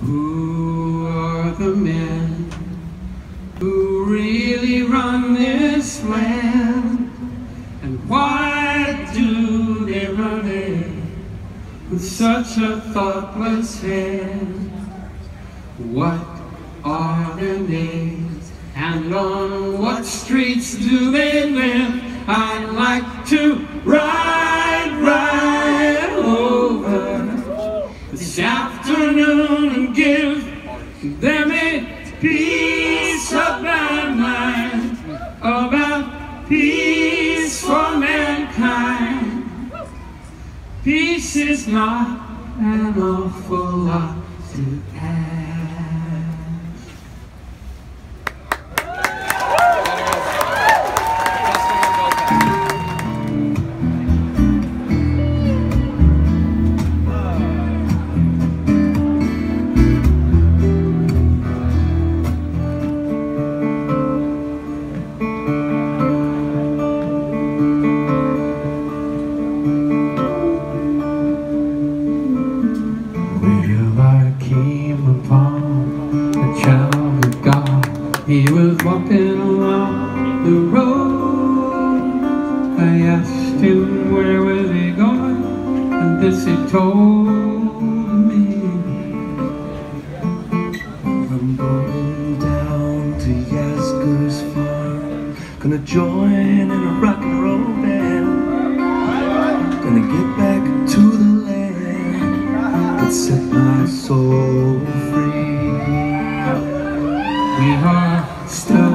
Who are the men who really run this land? And why do they run it with such a thoughtless hand? What are their names? And on what streets do they live? I'd like to ride, them a piece of my mind about peace for mankind. Peace is not an awful lot walking along the road. I asked him where was he going, and this he told me. I'm going down to Yasgur's farm. Gonna join in a rock and roll band. Gonna get back to the land that set my soul free. We are stardust.